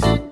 Bye.